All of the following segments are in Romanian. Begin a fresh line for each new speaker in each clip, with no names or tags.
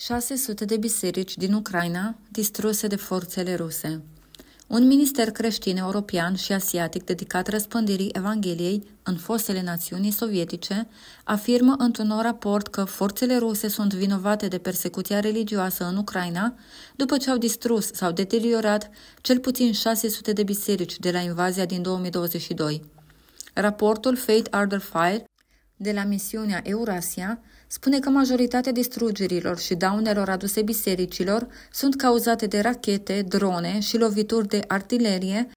600 de biserici din Ucraina distruse de forțele ruse. Un minister creștin european și asiatic dedicat răspândirii Evangheliei în fostele națiuni sovietice afirmă într-un raport că forțele ruse sunt vinovate de persecuția religioasă în Ucraina după ce au distrus sau deteriorat cel puțin 600 de biserici de la invazia din 2022. Raportul Fate Arder Fire de la misiunea Eurasia spune că majoritatea distrugerilor și daunelor aduse bisericilor sunt cauzate de rachete, drone și lovituri de artilerie,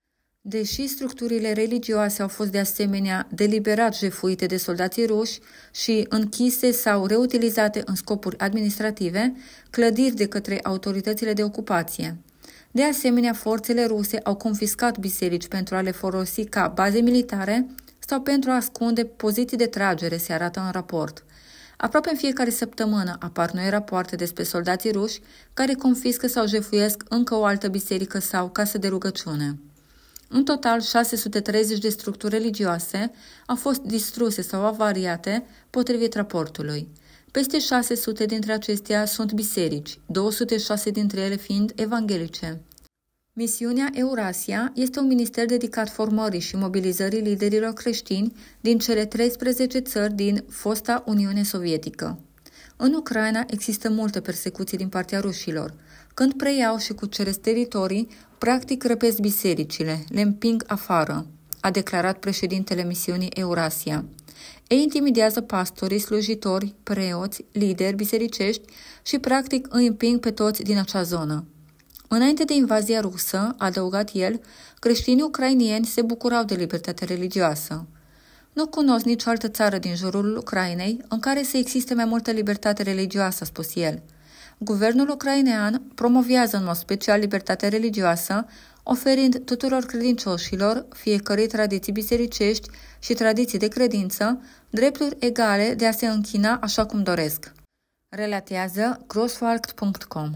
deși structurile religioase au fost de asemenea deliberat jefuite de soldații ruși și închise sau reutilizate în scopuri administrative, clădiri de către autoritățile de ocupație. De asemenea, forțele ruse au confiscat biserici pentru a le folosi ca baze militare sau pentru a ascunde poziții de tragere, se arată în raport. Aproape în fiecare săptămână apar noi rapoarte despre soldații ruși care confiscă sau jefuiesc încă o altă biserică sau casă de rugăciune. În total, 630 de structuri religioase au fost distruse sau avariate, potrivit raportului. Peste 600 dintre acestea sunt biserici, 206 dintre ele fiind evanghelice. Misiunea Eurasia este un minister dedicat formării și mobilizării liderilor creștini din cele 13 țări din fosta Uniune Sovietică. În Ucraina există multe persecuții din partea rușilor. Când preiau și cuceresc teritorii, practic răpesc bisericile, le împing afară, a declarat președintele misiunii Eurasia. Ei intimidează pastorii, slujitori, preoți, lideri bisericești și practic îi împing pe toți din acea zonă. Înainte de invazia rusă, a adăugat el, creștinii ucrainieni se bucurau de libertate religioasă. Nu cunosc nicio altă țară din jurul Ucrainei în care să existe mai multă libertate religioasă, a spus el. Guvernul ucrainean promovează în mod special libertatea religioasă, oferind tuturor credincioșilor, fiecărei tradiții bisericești și tradiții de credință, drepturi egale de a se închina așa cum doresc. Relatează crossfalct.com